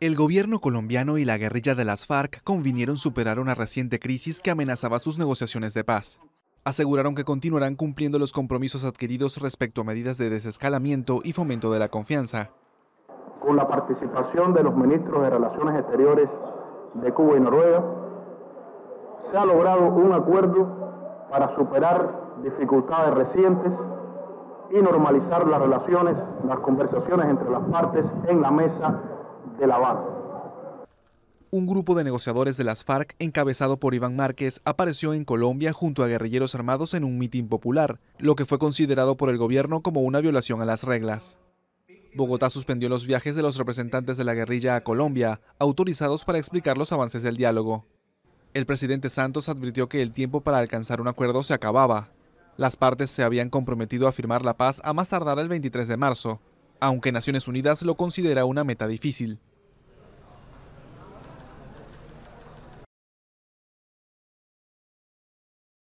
El gobierno colombiano y la guerrilla de las FARC convinieron superar una reciente crisis que amenazaba sus negociaciones de paz. Aseguraron que continuarán cumpliendo los compromisos adquiridos respecto a medidas de desescalamiento y fomento de la confianza. Con la participación de los ministros de Relaciones Exteriores de Cuba y Noruega, se ha logrado un acuerdo para superar dificultades recientes y normalizar las relaciones, las conversaciones entre las partes en la mesa de La Habana. Un grupo de negociadores de las FARC, encabezado por Iván Márquez, apareció en Colombia junto a guerrilleros armados en un mitin popular, lo que fue considerado por el gobierno como una violación a las reglas. Bogotá suspendió los viajes de los representantes de la guerrilla a Colombia, autorizados para explicar los avances del diálogo. El presidente Santos advirtió que el tiempo para alcanzar un acuerdo se acababa. Las partes se habían comprometido a firmar la paz a más tardar el 23 de marzo, aunque Naciones Unidas lo considera una meta difícil.